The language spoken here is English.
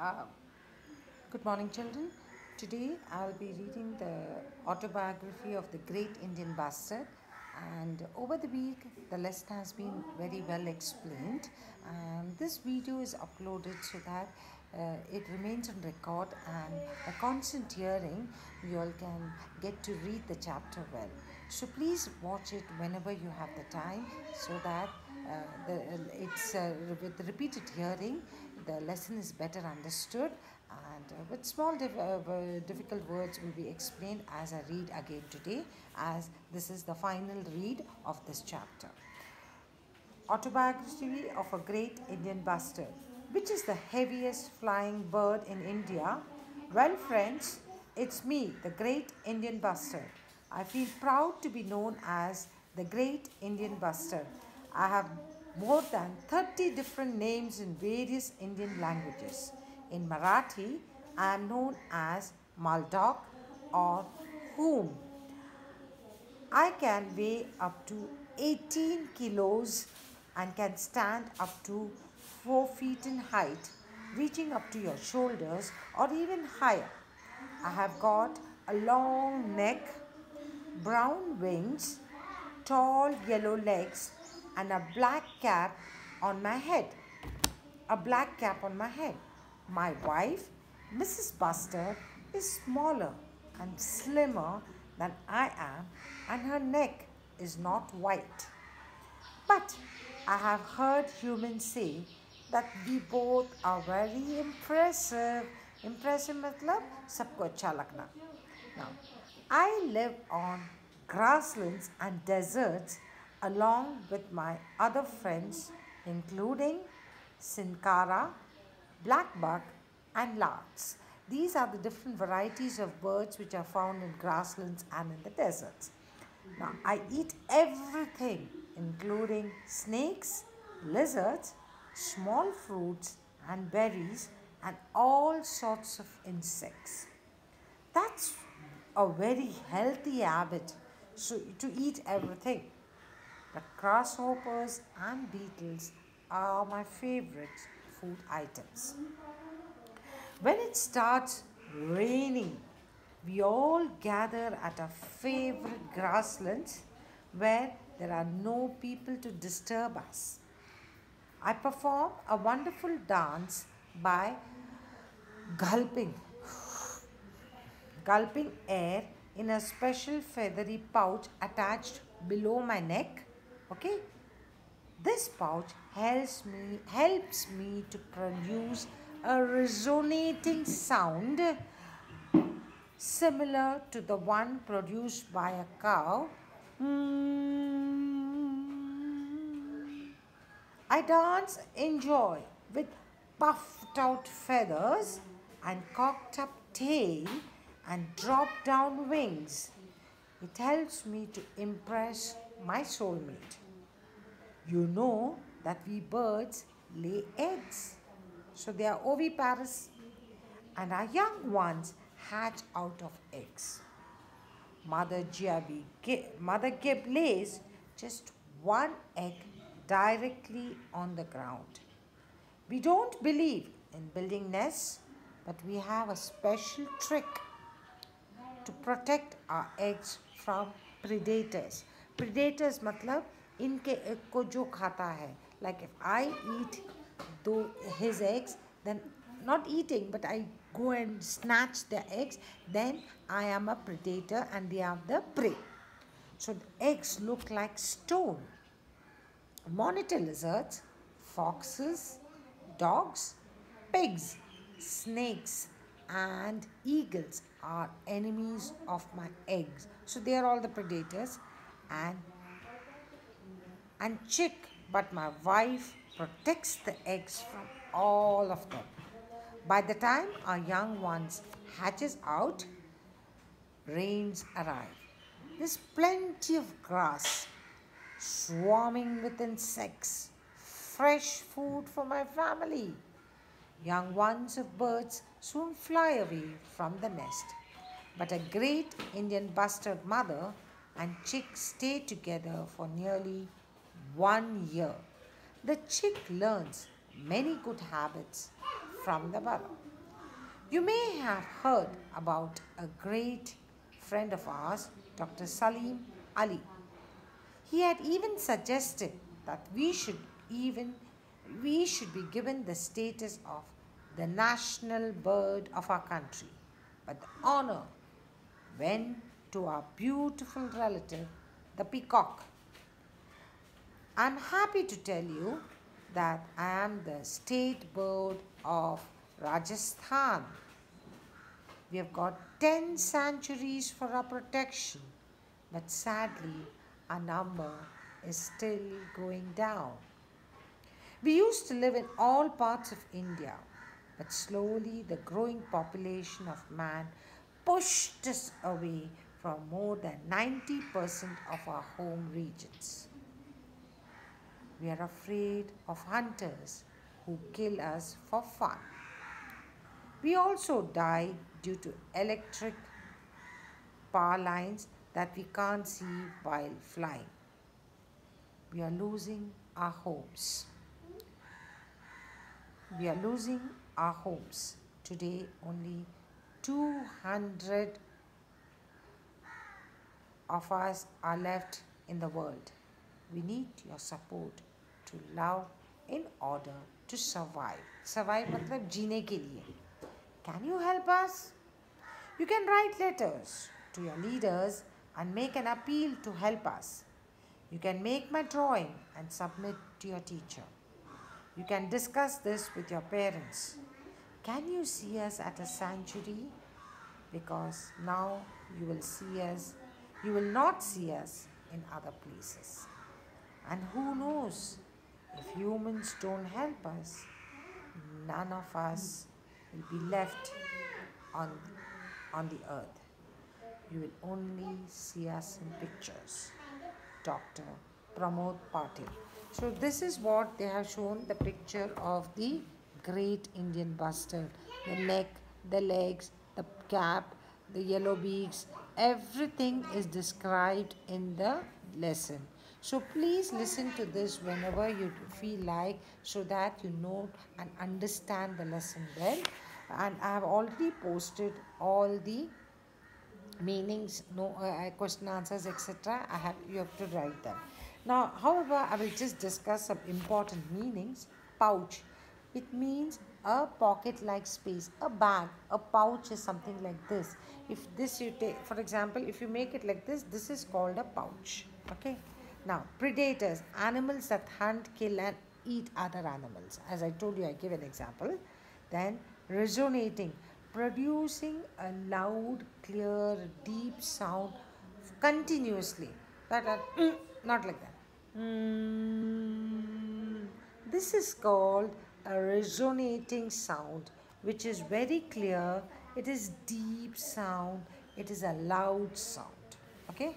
Uh, good morning, children. Today I'll be reading the autobiography of the great Indian bustard. And over the week, the lesson has been very well explained. And this video is uploaded so that uh, it remains on record and a constant hearing, you all can get to read the chapter well. So please watch it whenever you have the time so that uh, the, it's uh, with repeated hearing the lesson is better understood and uh, with small dif- uh, uh, difficult words will be explained as I read again today as this is the final read of this chapter. Autobiography of a great Indian bustard. Which is the heaviest flying bird in India? Well, friends, it's me, the great Indian bustard. I feel proud to be known as the great Indian bustard. I have more than 30 different names in various Indian languages. In Marathi, I am known as Maldhok or Whom. I can weigh up to 18 kilos and can stand up to 4 feet in height, reaching up to your shoulders or even higher. I have got a long neck, brown wings, tall yellow legs, and a black cap on my head. A black cap on my head. My wife, Mrs. Bustard, is smaller and slimmer than I am and her neck is not white. But I have heard humans say that we both are very impressive. Impressive matlab सबको अच्छा लगना. Now, I live on grasslands and deserts along with my other friends, including chinkara, blackbuck, and larks. These are the different varieties of birds which are found in grasslands and in the deserts. Now, I eat everything, including snakes, lizards, small fruits, and berries, and all sorts of insects. That's a very healthy habit so to eat everything. But grasshoppers and beetles are my favorite food items. When it starts raining, we all gather at our favorite grasslands where there are no people to disturb us. I perform a wonderful dance by gulping, gulping air in a special feathery pouch attached below my neck. Okay, this pouch helps me helps me to produce a resonating sound similar to the one produced by a cow. Mm. I dance enjoy with puffed out feathers and cocked up tail and drop down wings. It helps me to impress my soulmate. You know that we birds lay eggs. So they are oviparous and our young ones hatch out of eggs. Mother Giabi, Mother Gib lays just one egg directly on the ground. We don't believe in building nests, but we have a special trick to protect our eggs from predators. Predators मतलब इनके egg को जो खाता है. Like if I eat though his eggs, then not eating, but I go and snatch the eggs, then I am a predator and they are the prey. So the eggs look like stone. Monitor lizards, foxes, dogs, pigs, snakes, and eagles are enemies of my eggs. So they are all the predators and and chick, but my wife protects the eggs from all of them. By the time our young ones hatches out, rains arrive. There's plenty of grass, swarming with insects, fresh food for my family. Young ones of birds soon fly away from the nest. But a great Indian bustard mother and chick stay together for nearly one year. The chick learns many good habits from the burrow. You may have heard about a great friend of ours, Dr. Salim Ali. He had even suggested that we should even we should be given the status of the national bird of our country. But the honor went to our beautiful relative, the peacock. I'm happy to tell you that I am the state bird of Rajasthan. We have got 10 sanctuaries for our protection, but sadly, our number is still going down. We used to live in all parts of India, but slowly the growing population of man pushed us away from more than 90% of our home regions. We are afraid of hunters who kill us for fun. We also die due to electric power lines that we can't see while flying. We are losing our homes. We are losing our homes. Today, only 200 of us are left in the world. We need your support to love in order to survive. Survive मतलब जीने के लिए. Can you help us? You can write letters to your leaders and make an appeal to help us. You can make my drawing and submit to your teacher. You can discuss this with your parents. Can you see us at a sanctuary? Because now you will see us, you will not see us in other places. And who knows, if humans don't help us, none of us will be left on, on the earth. You will only see us in pictures. Dr. Pramod Patil. So this is what they have shown the picture of the great Indian bustard. The neck, the legs, the cap, the yellow beaks, everything is described in the lesson. So please listen to this whenever you feel like so that you know and understand the lesson well. And I have already posted all the meanings, no uh, question answers, etc. I have you have to write them. Now, however, I will just discuss some important meanings. Pouch. It means a pocket-like space. A bag, a pouch is something like this. If this you take, for example, if you make it like this, this is called a pouch. Okay. Now, predators, animals that hunt, kill and eat other animals. As I told you, I give an example. Then, resonating, producing a loud, clear, deep sound continuously. That are, not like that. Mm, this is called a resonating sound which is very clear. It is deep sound. It is a loud sound. Okay.